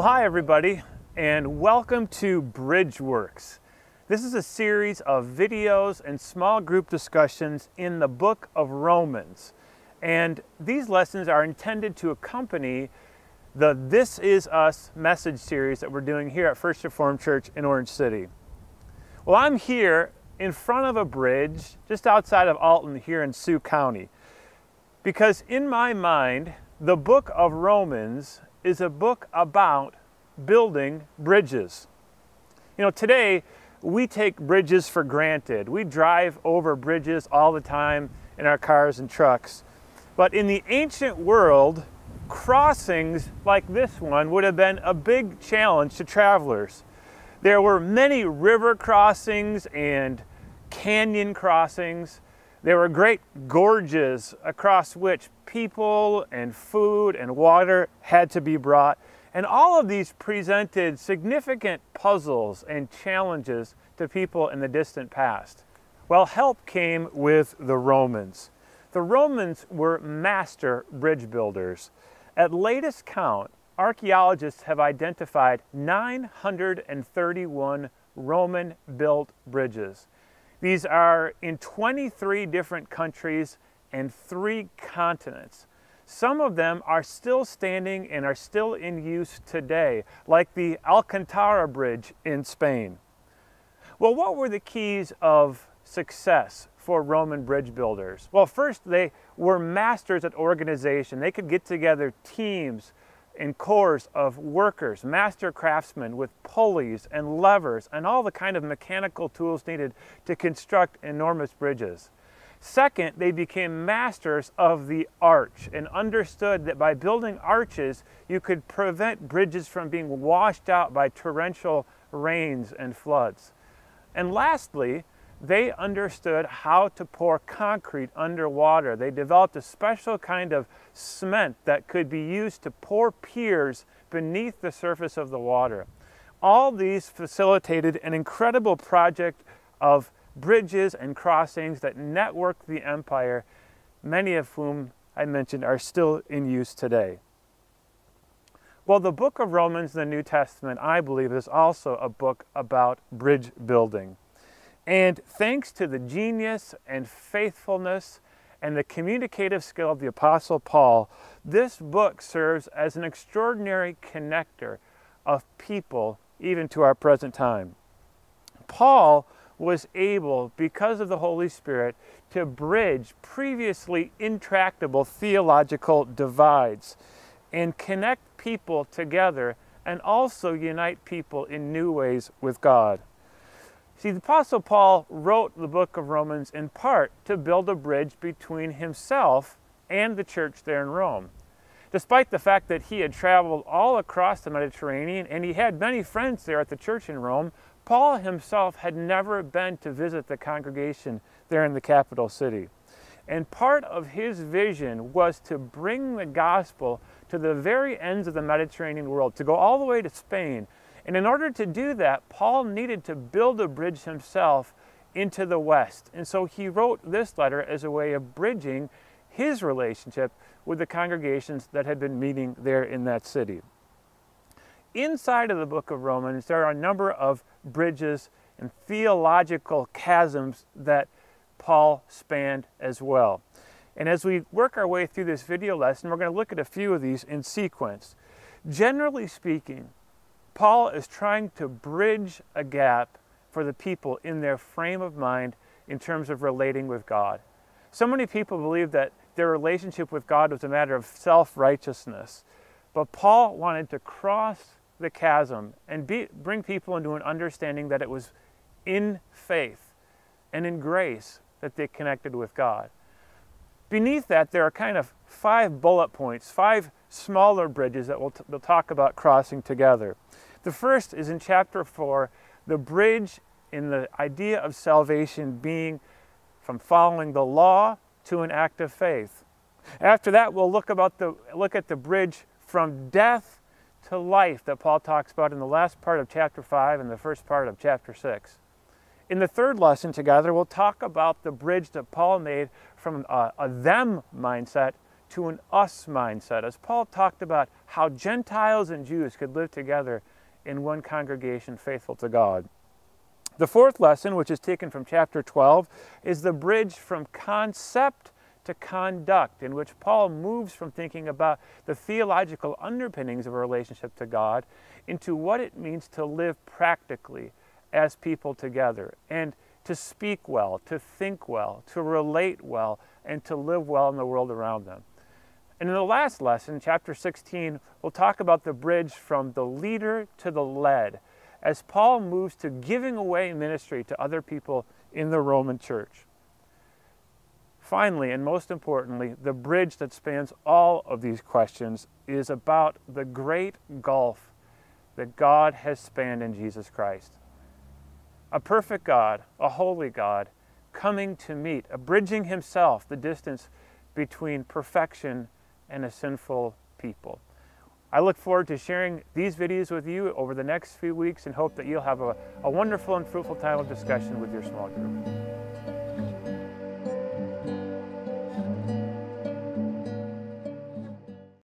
Well, hi everybody, and welcome to Bridgeworks. This is a series of videos and small group discussions in the book of Romans. And these lessons are intended to accompany the This Is Us message series that we're doing here at First Reformed Church in Orange City. Well, I'm here in front of a bridge just outside of Alton here in Sioux County because in my mind, the book of Romans is a book about building bridges. You know, today we take bridges for granted. We drive over bridges all the time in our cars and trucks. But in the ancient world, crossings like this one would have been a big challenge to travelers. There were many river crossings and canyon crossings. There were great gorges across which people and food and water had to be brought. And all of these presented significant puzzles and challenges to people in the distant past. Well, help came with the Romans. The Romans were master bridge builders. At latest count, archaeologists have identified 931 Roman built bridges. These are in 23 different countries and three continents. Some of them are still standing and are still in use today, like the Alcantara Bridge in Spain. Well, what were the keys of success for Roman bridge builders? Well, first, they were masters at organization. They could get together teams and corps of workers, master craftsmen with pulleys and levers and all the kind of mechanical tools needed to construct enormous bridges. Second, they became masters of the arch and understood that by building arches, you could prevent bridges from being washed out by torrential rains and floods. And lastly, they understood how to pour concrete underwater. They developed a special kind of cement that could be used to pour piers beneath the surface of the water. All these facilitated an incredible project of bridges and crossings that networked the empire, many of whom I mentioned are still in use today. Well, the book of Romans, in the New Testament, I believe, is also a book about bridge building. And thanks to the genius and faithfulness and the communicative skill of the Apostle Paul, this book serves as an extraordinary connector of people even to our present time. Paul was able, because of the Holy Spirit, to bridge previously intractable theological divides and connect people together and also unite people in new ways with God. See, the Apostle Paul wrote the book of Romans in part to build a bridge between himself and the church there in Rome. Despite the fact that he had traveled all across the Mediterranean and he had many friends there at the church in Rome, Paul himself had never been to visit the congregation there in the capital city. And part of his vision was to bring the gospel to the very ends of the Mediterranean world, to go all the way to Spain, and in order to do that, Paul needed to build a bridge himself into the West. And so he wrote this letter as a way of bridging his relationship with the congregations that had been meeting there in that city. Inside of the book of Romans, there are a number of bridges and theological chasms that Paul spanned as well. And as we work our way through this video lesson, we're going to look at a few of these in sequence. Generally speaking, Paul is trying to bridge a gap for the people in their frame of mind in terms of relating with God. So many people believe that their relationship with God was a matter of self righteousness. But Paul wanted to cross the chasm and be, bring people into an understanding that it was in faith and in grace that they connected with God. Beneath that, there are kind of five bullet points, five smaller bridges that we'll, we'll talk about crossing together. The first is in chapter 4, the bridge in the idea of salvation being from following the law to an act of faith. After that, we'll look, about the, look at the bridge from death to life that Paul talks about in the last part of chapter 5 and the first part of chapter 6. In the third lesson together, we'll talk about the bridge that Paul made from a, a them mindset to an us mindset, as Paul talked about how Gentiles and Jews could live together in one congregation faithful to God. The fourth lesson, which is taken from chapter 12, is the bridge from concept to conduct, in which Paul moves from thinking about the theological underpinnings of a relationship to God into what it means to live practically as people together and to speak well, to think well, to relate well, and to live well in the world around them. And in the last lesson, chapter 16, we'll talk about the bridge from the leader to the led as Paul moves to giving away ministry to other people in the Roman church. Finally, and most importantly, the bridge that spans all of these questions is about the great gulf that God has spanned in Jesus Christ. A perfect God, a holy God, coming to meet, abridging himself the distance between perfection and a sinful people. I look forward to sharing these videos with you over the next few weeks and hope that you'll have a, a wonderful and fruitful time of discussion with your small group.